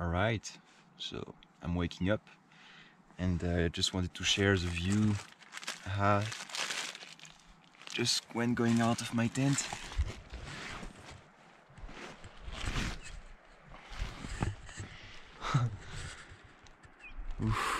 all right so i'm waking up and i uh, just wanted to share the view uh, just when going out of my tent Oof.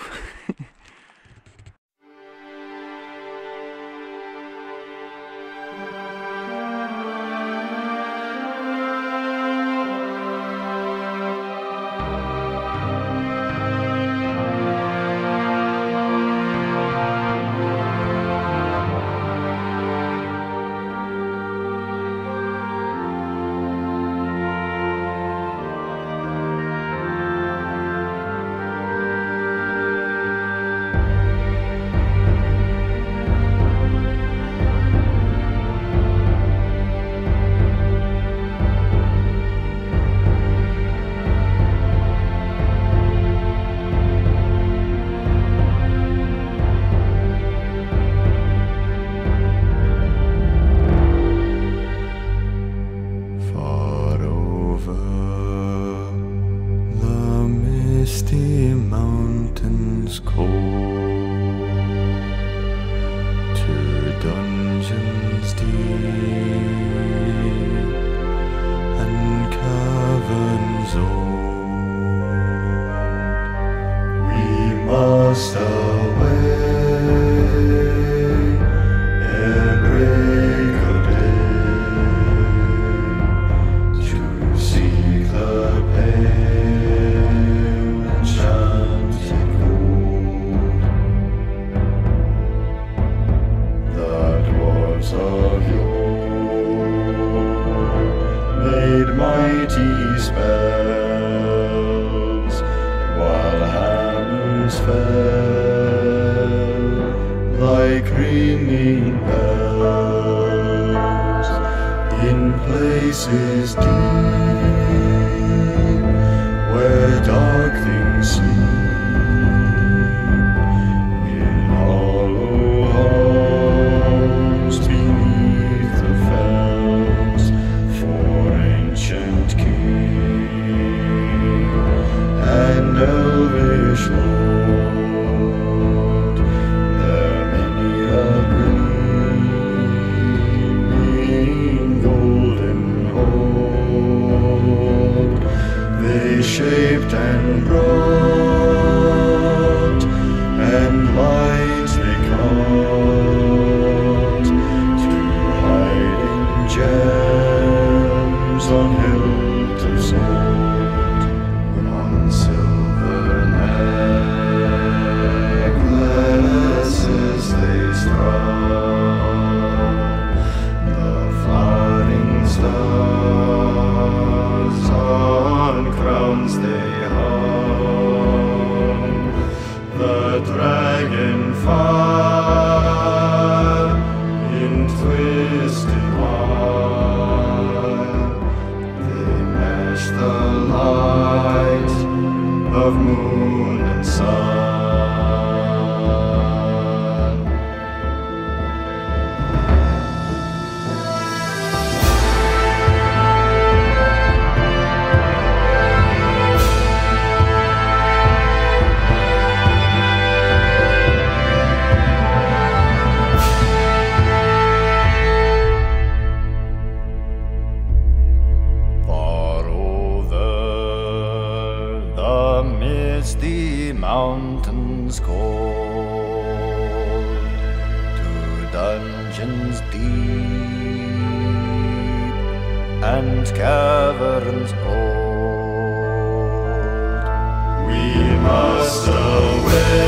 is deep. Wednesday. mountains cold to dungeons deep and caverns old. We must away.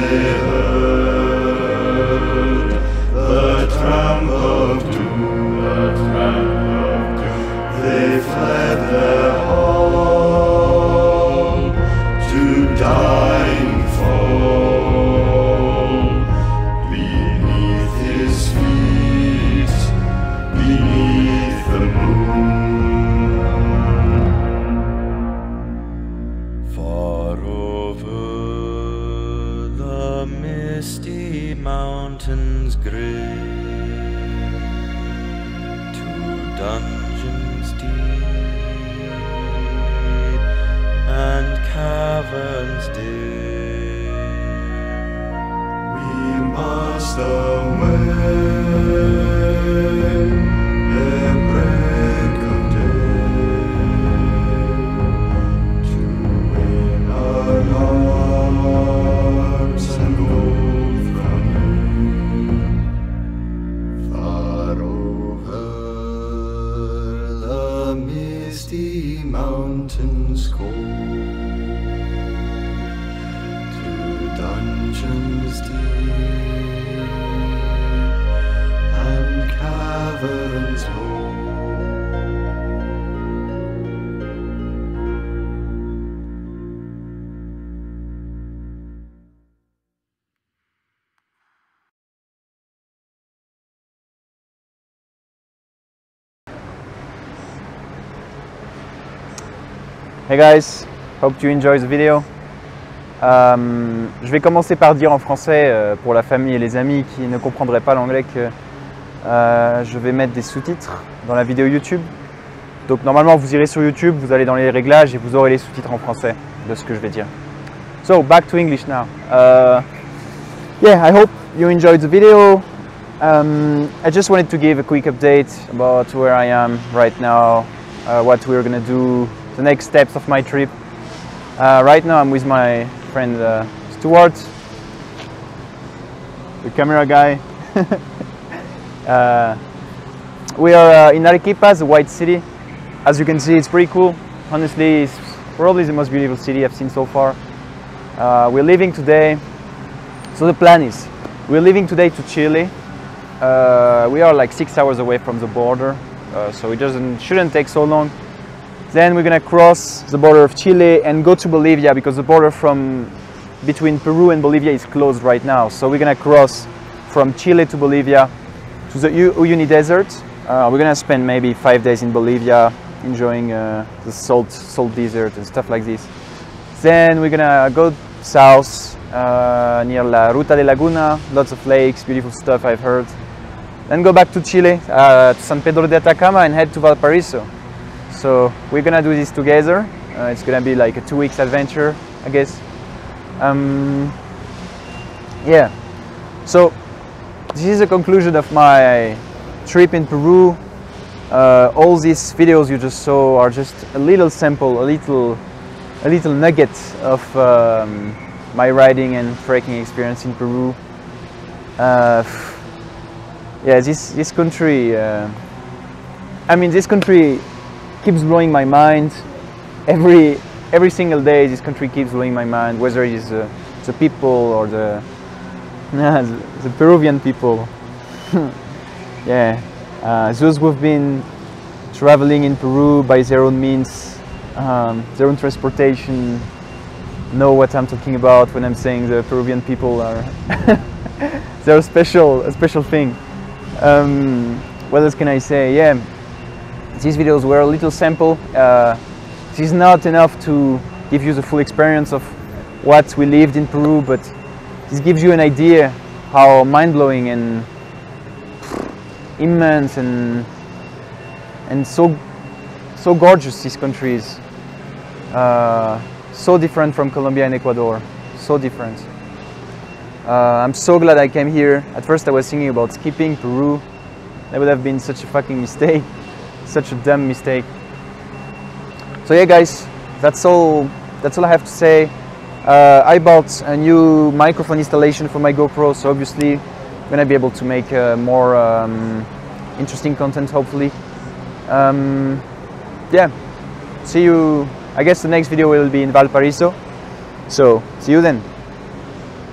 Heard the tramp mountains cold through dungeons deep Hey guys, hope you enjoy the video. Euh, je vais commencer par dire en français euh, pour la famille et les amis qui ne comprendraient pas l'anglais que euh, je vais mettre des sous-titres dans la vidéo YouTube. Donc normalement vous irez sur YouTube, vous allez dans les réglages et vous aurez les sous-titres en français de ce que je vais dire. So back to English now. Uh, yeah, I hope you enjoyed the video. Um, I just wanted to give a quick update about where I am right now, uh, what we're gonna do, the next steps of my trip. Uh, right now I'm with my friend uh, Stuart, the camera guy. Uh, we are uh, in Arequipa, the white city. As you can see, it's pretty cool. Honestly, it's probably the most beautiful city I've seen so far. Uh, we're leaving today. So the plan is, we're leaving today to Chile. Uh, we are like six hours away from the border, so it doesn't shouldn't take so long. Then we're gonna cross the border of Chile and go to Bolivia because the border from between Peru and Bolivia is closed right now. So we're gonna cross from Chile to Bolivia to the Uyuni Desert. Uh, we're gonna spend maybe five days in Bolivia, enjoying uh, the salt salt desert and stuff like this. Then we're gonna go south uh, near La Ruta de Laguna, lots of lakes, beautiful stuff I've heard. Then go back to Chile, uh, to San Pedro de Atacama, and head to Valparaiso. So we're gonna do this together. Uh, it's gonna be like a two weeks adventure, I guess. Um, yeah. So this is the conclusion of my trip in Peru. Uh, all these videos you just saw are just a little sample, a little, a little nugget of um, my riding and trekking experience in Peru. Uh, yeah, this this country. Uh, I mean, this country keeps blowing my mind. Every every single day, this country keeps blowing my mind. Whether it is uh, the people or the the, the Peruvian people. yeah, uh, those who've been traveling in Peru by their own means, um, their own transportation, know what I'm talking about when I'm saying the Peruvian people are they're a special a special thing. Um, what else can I say? Yeah, these videos were a little sample. Uh, this is not enough to give you the full experience of what we lived in Peru, but this gives you an idea how mind-blowing and immense and and so so gorgeous this country is. Uh, so different from Colombia and Ecuador. So different. Uh, I'm so glad I came here. At first I was thinking about skipping Peru. That would have been such a fucking mistake. Such a dumb mistake. So yeah guys, that's all that's all I have to say. Uh, I bought a new microphone installation for my GoPro, so obviously I'm gonna be able to make uh, more um, interesting content hopefully. Um, yeah, see you. I guess the next video will be in Valparaiso. So see you then.